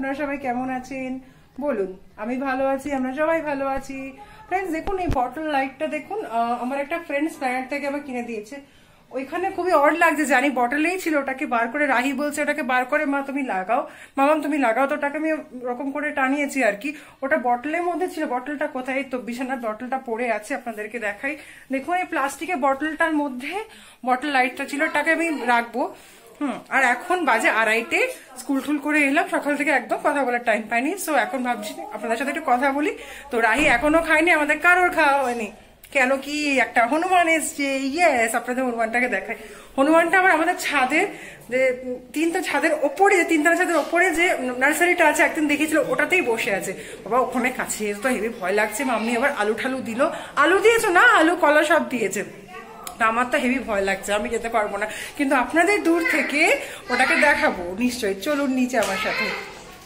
আপনারা সবাই কেমন আছেন? বলুন, আমি ভালো আছি, আমরা সবাই ভালো আছি। ফ্রেন্ডস দেখুন, এই বটল লাইটটা দেখুন আমার একটা ফ্রেন্ডস স্প্যানার থেকে আবার কিনে দিয়েছে। ওইখানে খুবই অড লাগছে জানি বটলেই ছিল, ওটাকে বার করে, রাহি বলছে, ওটাকে বার করে, মা, তুমি লাগাও। মামাম, তুমি লাগাও। তো ওটাকে আমি ওরকম করে টানিয়েছি আর কি। ওটা বটলের মধ্যে ছিল। বটলটা কোথায়? তো বিছানার বটলটা পড়ে আছে, আপনাদেরকে দেখাই। দেখুন, এই প্লাস্টিকের বটলটার মধ্যে বটল লাইটটা ছিল। ওটাকে আমি রাখব। হুম, আর এখন বাজে আড়াইটে, স্কুল টুল করে এলাম, সকাল থেকে একদম কথা বলার টাইম পাইনি সো এখন ভাবছি আপনাদের সাথে একটু কথা বলি। তো রাহি এখনও খায়নি, আমাদের কারোর খাওয়া হয়নি। কেন কি একটা হনুমান এসছে ইয়েস আপনাদের হনুমানটাকে দেখায় হনুমানটা আবার আমাদের ছাদের যে, তিনটা ছাদের ওপরে, যে তিনটা ছাদের ওপরে যে নার্সারিটা আছে, একদিন দেখেছিল ওটাতেই বসে আছে। বাবা, ওখানে কাছে তো হেবি ভয় লাগছে, মাম্মি আবার আলু ঠালু দিল। আলু দিয়েছ না? আলু, কলা সব দিয়েছে। আমার তো হেভি ভয় লাগছে, আমি যেতে পারব না। কিন্তু আপনাদের দূর থেকে ওটাকে দেখাবো, নিশ্চয়ই। চলুন নিচে আমার সাথে।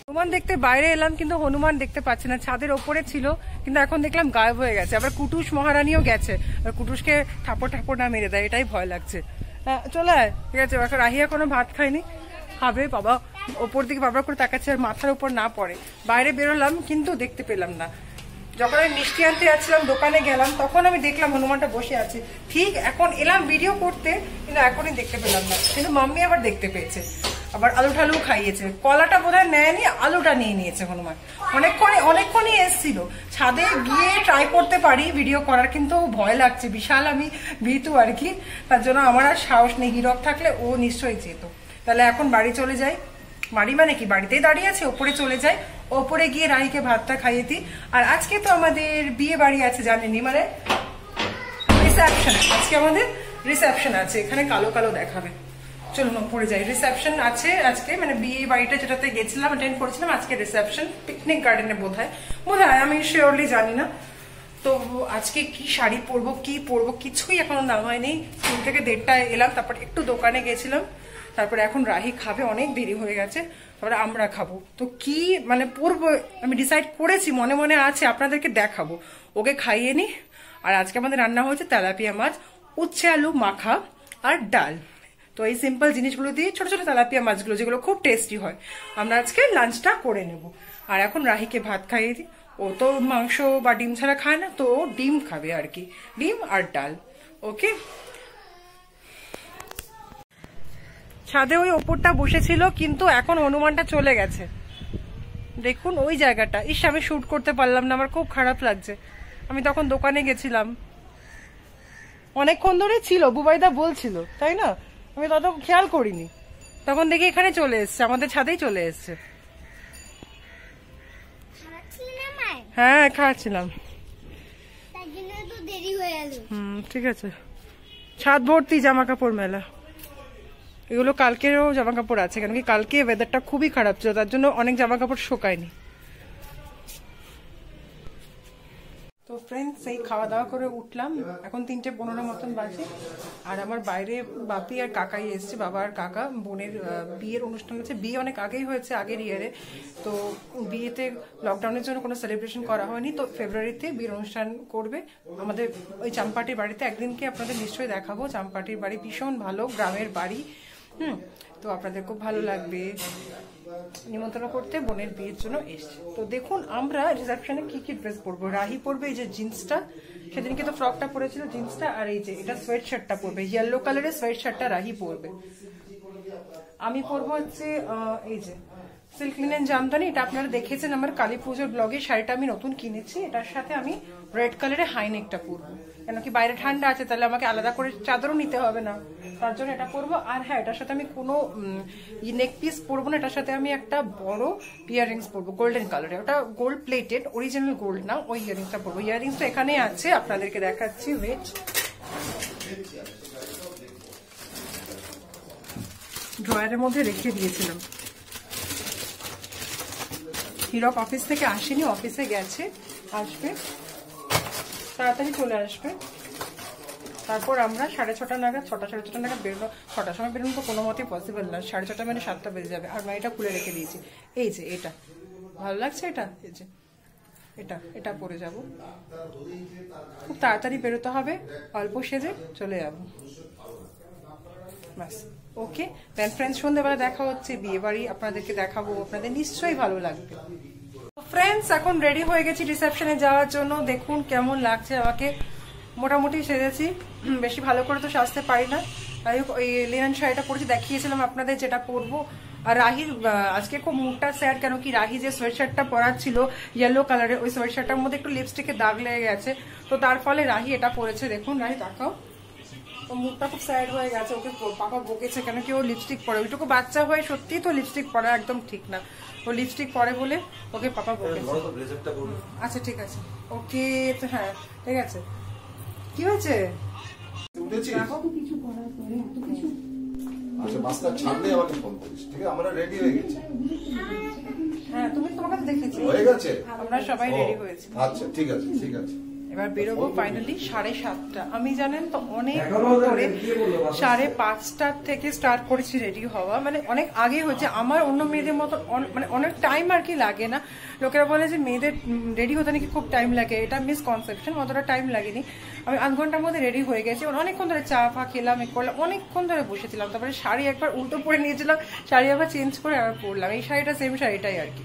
হনুমান দেখতে বাইরে এলাম, কিন্তু হনুমান দেখতে পাচ্ছি না। ছাদের ওপরে ছিল, কিন্তু এখন দেখলাম গায়েব হয়ে গেছে। আবার কুটুস মহারানীও গেছে। কুটুসকে ঠাপড় ঠাপড় না মেরে দেয়, এটাই ভয় লাগছে। চলে আয়, ঠিক আছে? এখন রাহিয়া কোনো ভাত খায়নি। খাবে বাবা, ওপর দিকে বাবা করে তাকাচ্ছে আর মাথার উপর না পড়ে। বাইরে বেরোলাম, কিন্তু দেখতে পেলাম না। যখন আমি মিষ্টি আনতে যাচ্ছিলাম, দোকানে গেলাম, তখন আমি দেখলাম হনুমানটা বসে আছে। ঠিক এখন এলাম ভিডিও করতে, কিন্তু এখনই দেখতে পেলাম না। কিন্তু মাম্মি আবার দেখতে পেয়েছে। আবার আলু ঠালু খাইয়েছে। কলাটা বোধহয় নেয়নি, আলুটা নিয়ে নিয়েছে হনুমান। অনেকক্ষণই অনেকক্ষণই এসছিল। ছাদে গিয়ে ট্রাই করতে পারি ভিডিও করার, কিন্তু ভয় লাগছে। বিশাল আমি ভীতু আর কি। তার জন্য আমার আর সাহস নেই। হিরক থাকলে ও নিশ্চয়ই যেত। তাহলে এখন বাড়ি চলে যাই। বাড়ি মানে কি? বাড়িতেই দাঁড়িয়ে আছে, ওপরে চলে যায়। ওপরে গিয়ে রানীকে ভাতটা খাইয়ে দিই। আর আজকে তো আমাদের বিয়ে বাড়ি আছে জানেনি মানে রিসেপশন আজকে আমাদের রিসেপশন আছে। এখানে কালো কালো দেখাবে। চলুন ওপরে যাই। রিসেপশন আছে আজকে মানে বিয়ে বাড়িটা যেটাতে গেছিলাম অ্যাটেন্ড করেছিলাম, আজকে রিসেপশন পিকনিক গার্ডেনে বোধ হয় বোধ হয় আমি শিওরলি জানি না। তো আজকে কি শাড়ি পরবো, কি পরবো, কিছুই এখনও নাম হয়নি। স্কুল থেকে দেড়টায় এলাম, তারপর একটু দোকানে গেছিলাম। তারপরে এখন রাহি খাবে, অনেক দেরি হয়ে গেছে, তারপরে আমরা খাব। তো কি মানে পরবো, আমি ডিসাইড করেছি, মনে মনে আছে, আপনাদেরকে দেখাবো। ওকে খাইয়ে নি, আর আজকে আমাদের রান্না হয়েছে তেলাপিয়া মাছ, উচ্ছে আলু, মাখা আর ডাল। তো এই সিম্পল জিনিসগুলো দিয়ে ছোট ছোট তেলাপিয়া মাছগুলো, যেগুলো খুব টেস্টি হয়, আমরা আজকে লাঞ্চটা করে নেব। আর এখন রাহিকে ভাত খাইয়ে দিই। ও তো মাংস বা ডিম ছাড়া খায় না, তো ও ডিম খাবে আর কি, ডিম আর ডাল। ওকে? ছাদে ওই ওপরটা বসেছিল কিন্তু এখন হনুমানটা চলে গেছে। দেখুন ওই জায়গাটা। ইস আমি শুট করতে পারলাম না আমার খুব খারাপ লাগছে। আমি তখন দোকানে গেছিলাম। অনেকক্ষণ ধরে ছিল বুবাইদা বলছিল তাই না? আমি তত খেয়াল করিনি। তখন দেখি এখানে চলে এসছে আমাদের ছাদেই চলে এসছে। হ্যাঁ গেল হুম ঠিক আছে। ছাদ ভর্তি জামা কাপড় মেলা। এগুলো কালকেরও জামা কাপড় আছে কেন কি কালকে ওয়েদারটা খুবই খারাপ ছিল, তার জন্য অনেক জামা কাপড় শোকায়নি। তো ফ্রেন্ডস এই খাওয়া দাওয়া করে উঠলাম। এখন তিনটে পনেরো মতন বাজে। আর আমার বাইরে বাপি আর কাকাই এসছে, বাবা আর কাকা। বোনের বিয়ের অনুষ্ঠান হচ্ছে। বিয়ে অনেক আগেই হয়েছে, আগের ইয়ারে তো বিয়েতে লকডাউনের জন্য কোনো সেলিব্রেশন করা হয়নি। তো ফেব্রুয়ারিতে বিয়ের অনুষ্ঠান করবে। আমাদের ওই চাম্পাটির বাড়িতে একদিনকে আপনাদের নিশ্চয়ই দেখাবো। চাম্পাটির বাড়ি ভীষণ ভালো, গ্রামের বাড়ি। হুম, তো আপনাদের খুব ভালো লাগবে। নিমন্ত্রণ করতে বোনের বিয়ের জন্য এসছে। তো দেখুন, আমরা রিসেপশনে কি কি ড্রেস পরবো? রাহি পরবে এই যে জিন্সটা সেদিন কিন্তু ফ্রকটা পরেছিল জিন্সটা, আর এই যে এটা সোয়েট শার্টটা পরবে ইয়েলো কালারের সোয়েট শার্টটা রাহি পরবে। আমি পরবো হচ্ছে এই যে সিল্ক লিনেন জামদানি এটা আপনারা দেখেছেন আমার কালী পুজোর ব্লগে শাড়িটা আমি নতুন কিনেছি। এটার সাথে আমি রেড কালারের হাইনেকটা পরবো। কেন কি বাইরে ঠান্ডা আছে, তাহলে আমাকে আলাদা করে চাদরও নিতে হবে না। তার জন্য এটা পরবো। আর হ্যাঁ এটার সাথে আমি কোনো নেক পিস পরবো না, এটার সাথে আমি একটা বড় ইয়াররিংস পরবো গোল্ডেন কালারের ওটা গোল্ড প্লেটেড অরিজিনাল গোল্ড না, ওই ইয়াররিংসটা পরবো। ইয়াররিংসটা এখানে আছে, আপনাদেরকে দেখাচ্ছি ওয়েট ড্রয়ারের মধ্যে রেখে দিয়েছিলাম। হিরক অফিস থেকে আসেনি, অফিসে গেছে, আসবে। তাড়াতাড়ি চলে আসবে। তারপর আমরা সাড়ে ছটা নাগাদ, ছটা, সাড়ে ছটা নাগাদ বেরোনো ছটার সময় বেরোনো তো কোনো মতেই পসিবল না। সাড়ে ছটা মানে সাতটা বেজে যাবে। আর এটা খুলে রেখে দিয়েছি। এই যে এটা। ভালো লাগছে এটা? এই যে। এটা এটা পরে যাব। খুব তাড়াতাড়ি বেরোতে হবে। অল্প সেজে চলে যাব। ব্যাস ওকে দেন ফ্রেন্ডস সন্ধ্যেবেলা দেখা হচ্ছে, বিয়ে বাড়ি আপনাদেরকে দেখাবো, আপনাদের নিশ্চয়ই ভালো লাগবে। ফ্রেন্ডস এখন রেডি হয়ে গেছি রিসেপশনে যাওয়ার জন্য। দেখুন কেমন লাগছে আমাকে। মোটামুটি সেজেছি। বেশি ভালো করে তো সাজতে পারি না। তাই হোক, ওই লিনান শাড়িটা পরেছি, দেখিয়েছিলাম আপনাদের যেটা পরবো। আর রাহির আজকে খুব মুখটা স্যাড, কেন কি রাহি যে সোয়েট শার্টটা পরার ছিল ইয়েলো কালারের ওই সোয়েট শার্টটার মধ্যে একটু লিপস্টিকের দাগ লেগে গেছে। তো তার ফলে রাহি এটা পরেছে। দেখুন, রাহি তাকাও। ও মুখটা খুব স্যাড হয়ে গেছে ওকে পাপা বকেছে কেন? কি ও লিপস্টিক পরে? ওইটুকু বাচ্চা হয়ে সত্যিই তো লিপস্টিক পরা একদম ঠিক না। ও লিপস্টিক পরে বলে ওকে পাপা বকেছে। আচ্ছা ঠিক আছে। ওকে তো হ্যাঁ ঠিক আছে। কি হয়েছে? আচ্ছা বাসটা ছাড়লে আমাকে ফোন করিস? ঠিক আছে আমরা রেডি হয়ে গেছি। হ্যাঁ তুমি তোমাকে দেখেছি। হয়ে গেছে? আমরা সবাই রেডি হয়েছি। আচ্ছা ঠিক আছে ঠিক আছে। এবার বেরোবো ফাইনালি সাড়ে সাতটা। আমি জানেন তো অনেক করে সাড়ে পাঁচটার থেকে স্টার্ট করেছি রেডি হওয়া। মানে অনেক আগে হচ্ছে আমার অন্য মেয়েদের মতো মানে অনেক টাইম আর কি লাগে না। লোকেরা বলে যে মেয়েদের রেডি হতে নাকি খুব টাইম লাগে এটা মিসকনসেপশন অতটা টাইম লাগেনি। আমি আধ ঘণ্টার মধ্যে রেডি হয়ে গেছি অনেকক্ষণ ধরে চা ফা খেলাম এ করলাম অনেকক্ষণ ধরে বসেছিলাম তারপরে শাড়ি একবার উল্টো পরে নিয়েছিলাম শাড়ি আবার চেঞ্জ করে আবার পরলাম। এই শাড়িটা সেম শাড়িটাই আর কি।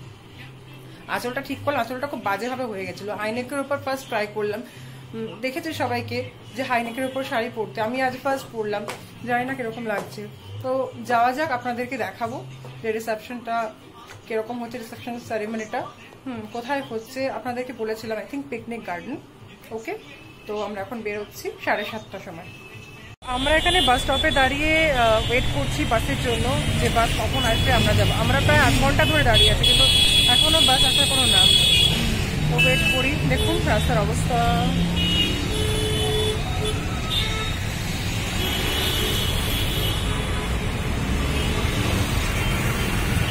আঁচলটা ঠিক করলাম আঁচলটা খুব বাজেভাবে হয়ে গেছিল। হাইনেকের উপর ফার্স্ট ট্রাই করলাম। দেখেছি সবাইকে যে হাইনেকের উপর শাড়ি পরতে। আমি আজ ফার্স্ট পরলাম, জানি না কীরকম লাগছে। তো যাওয়া যাক, আপনাদেরকে দেখাবো যে রিসেপশনটা কীরকম হচ্ছে রিসেপশন সেরেমনিটা হুম, কোথায় হচ্ছে, আপনাদেরকে বলেছিলাম I think picnic garden okay তো আমরা এখন বেরোচ্ছি সাড়ে সাতটার সময়। আমরা এখানে বাস স্টপে দাঁড়িয়ে ওয়েট করছি বাসের জন্য। যে বাস কখন আসবে, আমরা যাব। আমরা প্রায় আধ ঘণ্টা ধরে দাঁড়িয়ে আছি, কিন্তু এখনও বাস আসার কোনো নাম তো ওয়েট করি, দেখুন রাস্তার অবস্থা।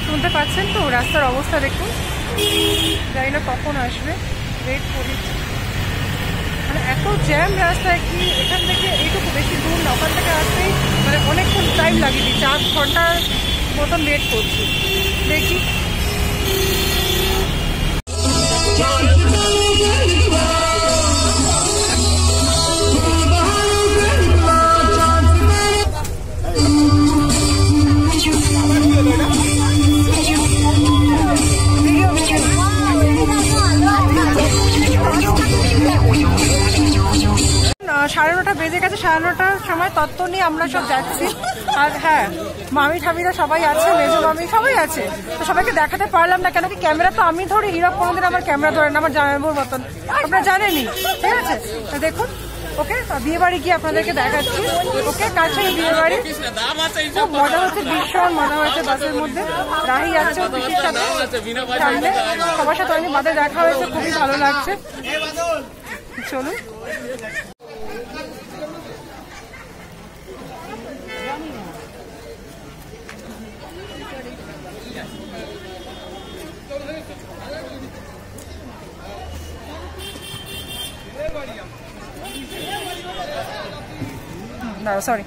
শুনতে পাচ্ছেন তো রাস্তার অবস্থা দেখুন? জানি না কখন আসবে। ওয়েট করি। মানে এত জ্যাম রাস্তায় কি এখান থেকে এইটুকু বেশি দূর না, ওখান থেকে আসতেই মানে অনেকক্ষণ টাইম লাগিয়ে দিই চার ঘণ্টার মতন ওয়েট করছি। দেখি। সাড়ে নটা বেজে গেছে সাড়ে নটার সময় তত্ত্ব নিয়ে আমরা সব যাচ্ছি। আর হ্যাঁ। মামি ঠামিরা সবাই আছে, মেজো মামি সবাই আছে। তো সবাইকে দেখাতে পারলাম না কেন কি ক্যামেরা তো আমি ধরি হিরক কোনোদিন আমার ক্যামেরা ধরে না, আমার জামাইবুর মতন। আপনারা জানেনই, ঠিক আছে? দেখুন, ওকে? বিয়ে বাড়ি গিয়ে আপনাদেরকে দেখাচ্ছি, ওকে? কাছে বিয়ে বাড়ি খুব মজা হচ্ছে ভীষণ মজা হয়েছে বাসের মধ্যে। রাহি ওর পিসির সবার সাথে অনেক বাদে দেখা হয়েছে, খুবই ভালো লাগছে। চলুন। না সরি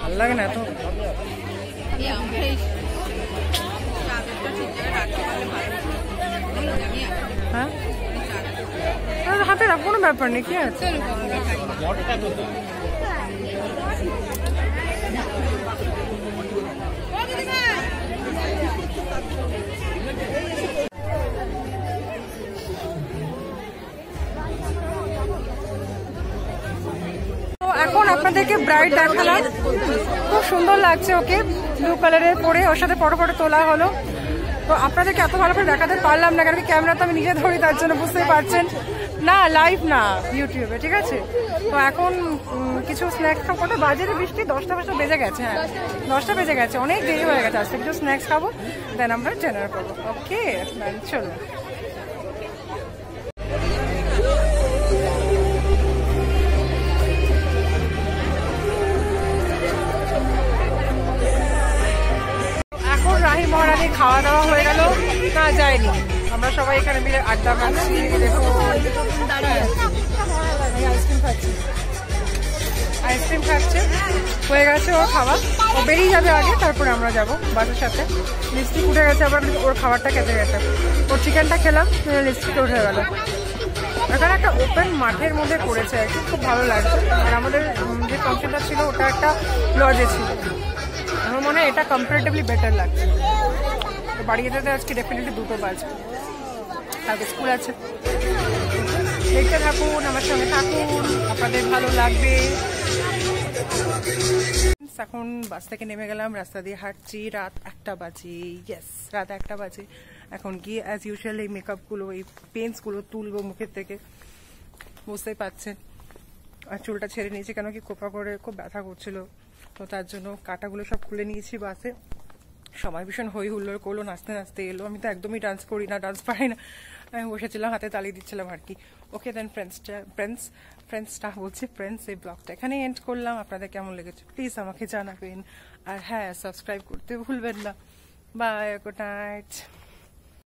ভালো লাগে না এত হ্যাঁ আরে হাতে রাখ কোনো ব্যাপার নেই কি আছে এখন আপনাদেরকে খুব সুন্দর লাগছে ওকে ব্লু কালারের পরে ওর সাথে ফটো ফটো তোলা হলো। তো আপনাদেরকে এত ভালো করে দেখাতে পারলাম না, কারণ ক্যামেরা তো আমি নিজে ধরি, তার জন্য বুঝতেই পারছেন। না লাইভ না ইউটিউবে ঠিক আছে? তো এখন কিছু স্ন্যাক্স খাব। কত? বাজে রে বৃষ্টি, দশটা পাঁচটা বেজে গেছে হ্যাঁ। দশটা বেজে গেছে, অনেক দেরি হয়ে গেছে। আজকে কিছু স্ন্যাক্স খাব দেন আমরা ডিনার করব। ওকে চলো। এখন রাহি খাওয়া দাওয়া হয়ে গেল। না যায়নি আমরা সবাই এখানে মিলে আড্ডা মারছি আইসক্রিম খাচ্ছি আইসক্রিম খাচ্ছে। হয়ে গেছে ওর খাওয়া। ও বেরিয়ে যাবে আগে, তারপরে আমরা যাব বাসের সাথে। লিপস্টিক উঠে গেছে, আবার ওর খাবারটা খেতে গেছে। ওর চিকেনটা খেলাম লিপস্টিকটা উঠে গেল। এখানে একটা ওপেন মাঠের মধ্যে করেছে আর কি, খুব ভালো লাগছে। আর আমাদের যে ফাংশনটা ছিল, ওটা একটা লজে ছিল। আমার মনে হয় এটা কম্পারেটিভলি বেটার লাগছে। বাড়ি যেতে আজকে ডেফিনেটলি দুটো বাজবে। কালকে স্কুল আছে। দেখতে থাকুন, আমার সঙ্গে থাকুন, আপনাদের ভালো লাগবে। এখন বাস থেকে নেমে গেলাম, রাস্তা দিয়ে হাঁটছি, রাত একটা বাজে ইয়েস রাত একটা বাজে। এখন গিয়ে অ্যাজ ইউজুয়াল এই মেকআপগুলো এই পেন্সগুলো তুলবো মুখের থেকে। বুঝতেই পাচ্ছেন আর চুলটা ছেড়ে নিয়েছি, কেন কি কোপা করে খুব ব্যথা করছিল। তো তার জন্য কাটাগুলো সব খুলে নিয়েছি বাসে। সবাই ভীষণ হই হুল্লোড় করল, নাচতে নাচতে এলো। আমি তো একদমই ডান্স করি না ডান্স পারি না। আমি বসেছিলাম, হাতে তালি দিচ্ছিলাম আর কি। ওকে দেন ফ্রেন্ডসটা ফ্রেন্ডস ফ্রেন্ডসটা বলছি ফ্রেন্ডস এই ব্লগটা এখানে এন্ড করলাম। আপনাদের কেমন লেগেছে? প্লিজ আমাকে জানাবেন। আর হ্যাঁ সাবস্ক্রাইব করতে ভুলবেন না। Bye good night